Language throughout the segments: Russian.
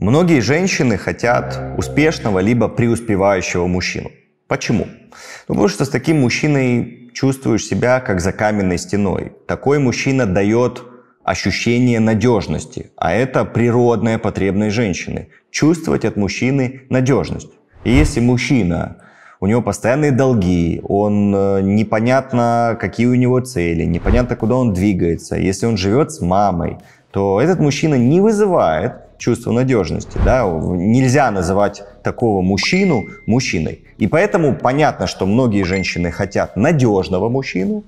Многие женщины хотят успешного либо преуспевающего мужчину. Почему? Ну, потому что с таким мужчиной чувствуешь себя как за каменной стеной. Такой мужчина дает ощущение надежности, а это природная потребность женщины. Чувствовать от мужчины надежность. И если мужчина, у него постоянные долги, он э, непонятно, какие у него цели, непонятно, куда он двигается, если он живет с мамой, то этот мужчина не вызывает чувство надежности. Да? Нельзя называть такого мужчину мужчиной. И поэтому понятно, что многие женщины хотят надежного мужчину,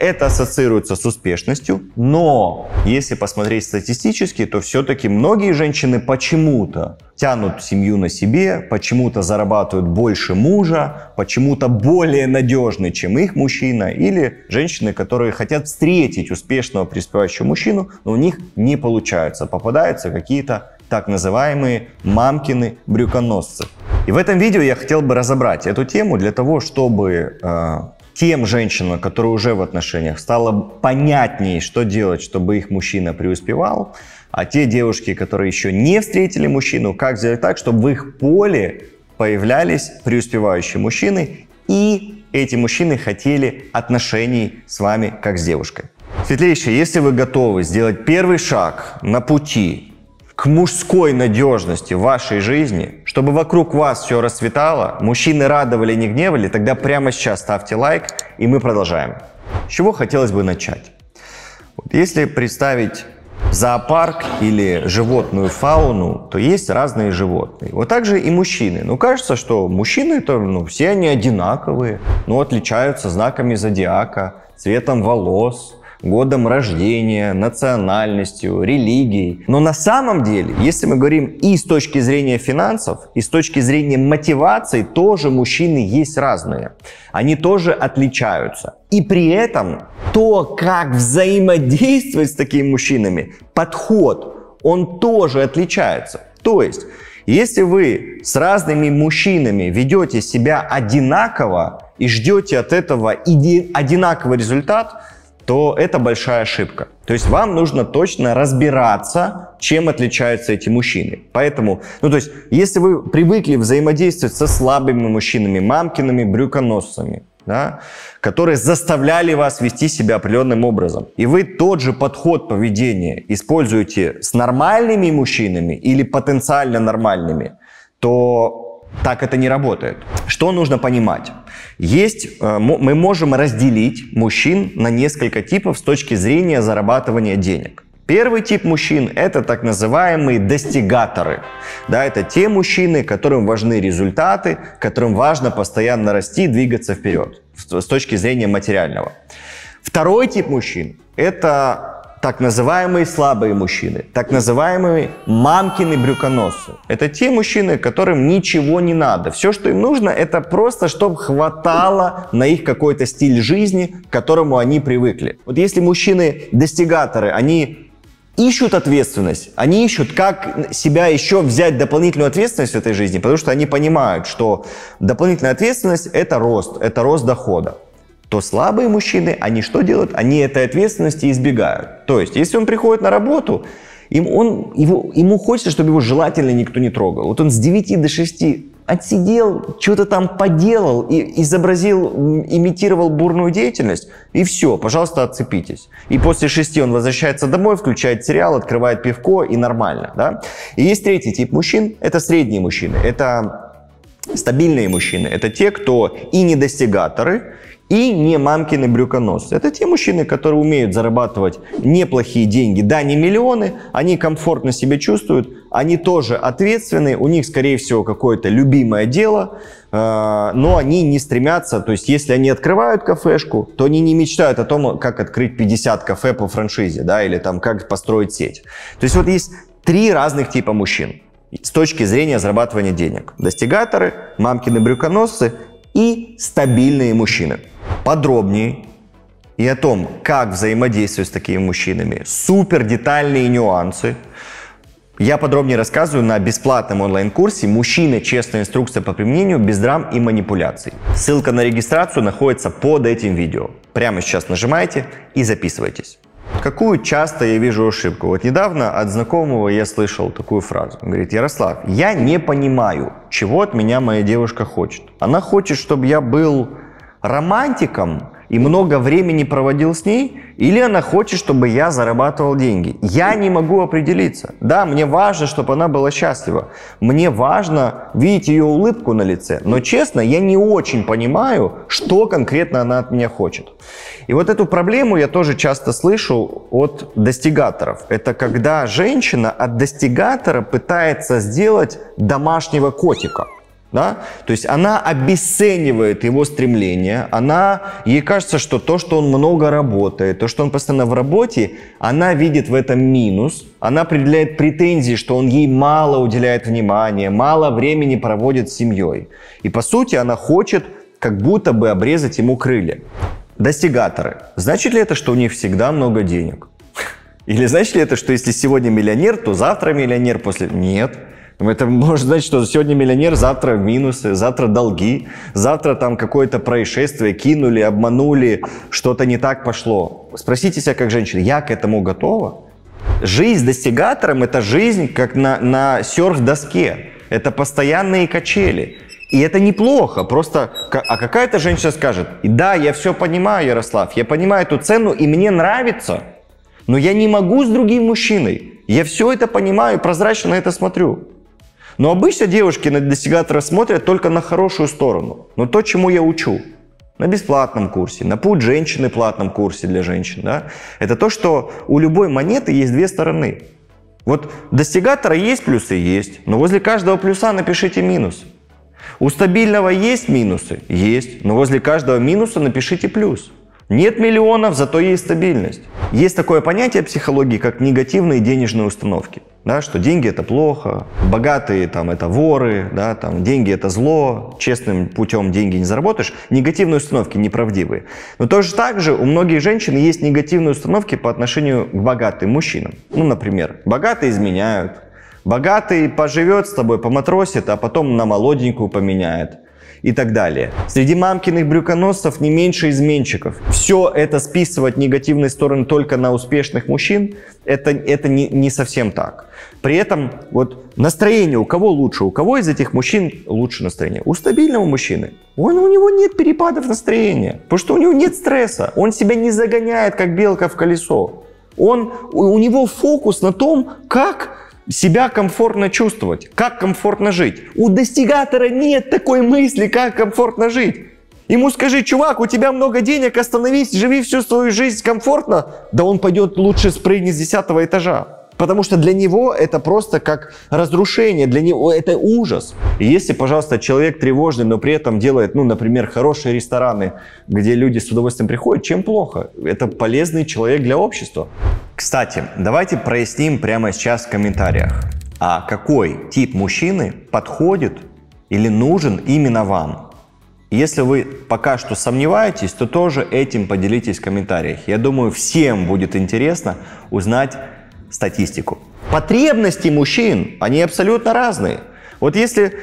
это ассоциируется с успешностью, но если посмотреть статистически, то все-таки многие женщины почему-то тянут семью на себе, почему-то зарабатывают больше мужа, почему-то более надежны, чем их мужчина, или женщины, которые хотят встретить успешного преуспевающего мужчину, но у них не получается, попадаются какие-то так называемые мамкины брюконосцы. И в этом видео я хотел бы разобрать эту тему для того, чтобы э, тем женщинам, которые уже в отношениях, стало понятнее, что делать, чтобы их мужчина преуспевал, а те девушки, которые еще не встретили мужчину, как сделать так, чтобы в их поле появлялись преуспевающие мужчины, и эти мужчины хотели отношений с вами как с девушкой. Светлейшие, если вы готовы сделать первый шаг на пути к мужской надежности в вашей жизни, чтобы вокруг вас все расцветало, мужчины радовали, не гневали, тогда прямо сейчас ставьте лайк, и мы продолжаем. С чего хотелось бы начать? Вот если представить зоопарк или животную фауну, то есть разные животные. Вот так же и мужчины. Ну, кажется, что мужчины, это, ну, все они одинаковые, но отличаются знаками зодиака, цветом волос, годом рождения, национальностью, религией. Но на самом деле, если мы говорим и с точки зрения финансов, и с точки зрения мотивации, тоже мужчины есть разные. Они тоже отличаются. И при этом то, как взаимодействовать с такими мужчинами, подход, он тоже отличается. То есть, если вы с разными мужчинами ведете себя одинаково и ждете от этого одинаковый результат, то это большая ошибка. То есть вам нужно точно разбираться, чем отличаются эти мужчины. Поэтому, ну то есть, если вы привыкли взаимодействовать со слабыми мужчинами, мамкиными брюконосцами, да, которые заставляли вас вести себя определенным образом, и вы тот же подход поведения используете с нормальными мужчинами или потенциально нормальными, то так это не работает. Что нужно понимать? Есть, э, мы можем разделить мужчин на несколько типов с точки зрения зарабатывания денег. Первый тип мужчин – это так называемые достигаторы. Да, это те мужчины, которым важны результаты, которым важно постоянно расти, двигаться вперед с точки зрения материального. Второй тип мужчин – это так называемые слабые мужчины, так называемые мамкины брюконосцы. Это те мужчины, которым ничего не надо. Все, что им нужно, это просто, чтобы хватало на их какой-то стиль жизни, к которому они привыкли. Вот если мужчины-достигаторы, они ищут ответственность, они ищут, как себя еще взять дополнительную ответственность в этой жизни, потому что они понимают, что дополнительная ответственность – это рост, это рост дохода то слабые мужчины, они что делают? Они этой ответственности избегают. То есть, если он приходит на работу, им, он, его, ему хочется, чтобы его желательно никто не трогал. Вот он с 9 до 6 отсидел, что-то там поделал, и изобразил, имитировал бурную деятельность, и все, пожалуйста, отцепитесь. И после шести он возвращается домой, включает сериал, открывает пивко, и нормально. Да? И есть третий тип мужчин, это средние мужчины, это стабильные мужчины. Это те, кто и не достигаторы, и не мамкины брюконосцы. Это те мужчины, которые умеют зарабатывать неплохие деньги, да, не миллионы, они комфортно себя чувствуют, они тоже ответственны, у них, скорее всего, какое-то любимое дело, э, но они не стремятся, то есть если они открывают кафешку, то они не мечтают о том, как открыть 50 кафе по франшизе, да, или там как построить сеть. То есть вот есть три разных типа мужчин с точки зрения зарабатывания денег. Достигаторы, мамкины брюконосцы и стабильные мужчины подробнее и о том, как взаимодействовать с такими мужчинами, супер детальные нюансы, я подробнее рассказываю на бесплатном онлайн-курсе «Мужчина. Честная инструкция по применению без драм и манипуляций». Ссылка на регистрацию находится под этим видео. Прямо сейчас нажимайте и записывайтесь. Какую часто я вижу ошибку? Вот недавно от знакомого я слышал такую фразу. Он говорит, Ярослав, я не понимаю, чего от меня моя девушка хочет. Она хочет, чтобы я был романтиком, и много времени проводил с ней, или она хочет, чтобы я зарабатывал деньги. Я не могу определиться. Да, мне важно, чтобы она была счастлива. Мне важно видеть ее улыбку на лице. Но честно, я не очень понимаю, что конкретно она от меня хочет. И вот эту проблему я тоже часто слышу от достигаторов. Это когда женщина от достигатора пытается сделать домашнего котика. Да? То есть она обесценивает его стремление, она, ей кажется, что то, что он много работает, то, что он постоянно в работе, она видит в этом минус, она определяет претензии, что он ей мало уделяет внимания, мало времени проводит с семьей. И по сути она хочет как будто бы обрезать ему крылья. Достигаторы. Значит ли это, что у них всегда много денег? Или значит ли это, что если сегодня миллионер, то завтра миллионер после... Нет. Это может значить, что сегодня миллионер, завтра минусы, завтра долги, завтра там какое-то происшествие, кинули, обманули, что-то не так пошло. Спросите себя как женщина, я к этому готова? Жизнь достигатором – это жизнь как на, на серф-доске. Это постоянные качели. И это неплохо, просто, а какая-то женщина скажет, да, я все понимаю, Ярослав, я понимаю эту цену, и мне нравится, но я не могу с другим мужчиной. Я все это понимаю, прозрачно на это смотрю. Но обычно девушки на достигатора смотрят только на хорошую сторону. Но то, чему я учу на бесплатном курсе, на путь женщины платном курсе для женщин, да, это то, что у любой монеты есть две стороны. Вот достигатора есть плюсы? Есть. Но возле каждого плюса напишите минус. У стабильного есть минусы? Есть. Но возле каждого минуса напишите плюс. Нет миллионов, зато есть стабильность. Есть такое понятие в психологии, как негативные денежные установки да, что деньги это плохо, богатые там это воры, да, там деньги это зло, честным путем деньги не заработаешь, негативные установки неправдивые. Но тоже так же у многих женщин есть негативные установки по отношению к богатым мужчинам. Ну, например, богатые изменяют, богатый поживет с тобой, поматросит, а потом на молоденькую поменяет и так далее. Среди мамкиных брюконосцев не меньше изменщиков. Все это списывать негативные стороны только на успешных мужчин, это, это не, не совсем так. При этом вот настроение у кого лучше? У кого из этих мужчин лучше настроение? У стабильного мужчины. Он, у него нет перепадов настроения, потому что у него нет стресса. Он себя не загоняет, как белка в колесо. Он, у него фокус на том, как себя комфортно чувствовать, как комфортно жить. У достигатора нет такой мысли, как комфортно жить. Ему скажи, чувак, у тебя много денег, остановись, живи всю свою жизнь комфортно. Да он пойдет лучше спрыгнет с десятого этажа. Потому что для него это просто как разрушение, для него это ужас. И если, пожалуйста, человек тревожный, но при этом делает, ну, например, хорошие рестораны, где люди с удовольствием приходят, чем плохо? Это полезный человек для общества. Кстати, давайте проясним прямо сейчас в комментариях, а какой тип мужчины подходит или нужен именно вам. Если вы пока что сомневаетесь, то тоже этим поделитесь в комментариях. Я думаю, всем будет интересно узнать статистику. Потребности мужчин, они абсолютно разные. Вот если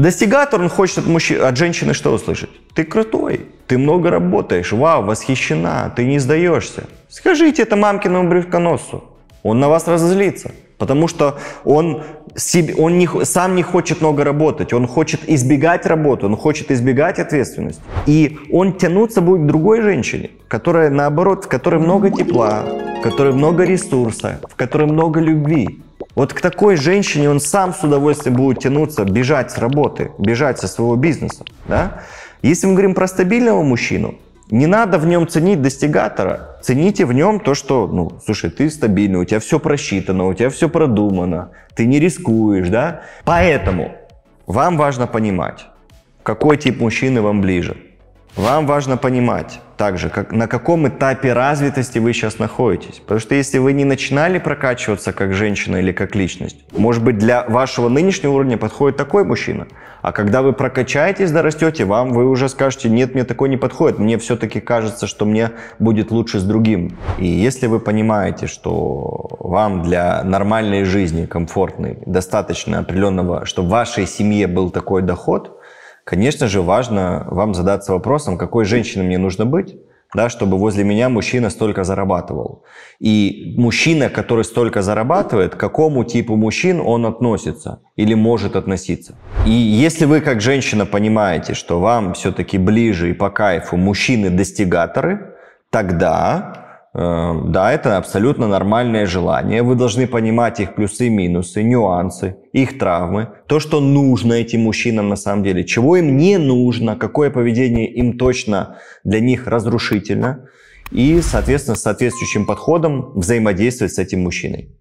достигатор, он хочет от, мужчин, от женщины что услышать? Ты крутой, ты много работаешь, вау, восхищена, ты не сдаешься. Скажите это мамкиному брюхоносцу, он на вас разозлится. Потому что он, себе, он не, сам не хочет много работать, он хочет избегать работы, он хочет избегать ответственности. И он тянуться будет к другой женщине, которая наоборот, в которой много тепла, в которой много ресурса, в которой много любви. Вот к такой женщине он сам с удовольствием будет тянуться, бежать с работы, бежать со своего бизнеса. Да? Если мы говорим про стабильного мужчину, не надо в нем ценить достигатора. Цените в нем то, что, ну, слушай, ты стабильный, у тебя все просчитано, у тебя все продумано, ты не рискуешь, да? Поэтому вам важно понимать, какой тип мужчины вам ближе. Вам важно понимать также, как, на каком этапе развитости вы сейчас находитесь. Потому что если вы не начинали прокачиваться как женщина или как личность, может быть, для вашего нынешнего уровня подходит такой мужчина. А когда вы прокачаетесь, дорастете, вам вы уже скажете, нет, мне такой не подходит, мне все-таки кажется, что мне будет лучше с другим. И если вы понимаете, что вам для нормальной жизни, комфортной, достаточно определенного, чтобы в вашей семье был такой доход – Конечно же, важно вам задаться вопросом, какой женщиной мне нужно быть да, чтобы возле меня мужчина столько зарабатывал. И мужчина, который столько зарабатывает, к какому типу мужчин он относится или может относиться. И если вы как женщина понимаете, что вам все-таки ближе и по кайфу мужчины-достигаторы, тогда да, это абсолютно нормальное желание. Вы должны понимать их плюсы и минусы, нюансы, их травмы, то, что нужно этим мужчинам на самом деле, чего им не нужно, какое поведение им точно для них разрушительно. И, соответственно, с соответствующим подходом взаимодействовать с этим мужчиной.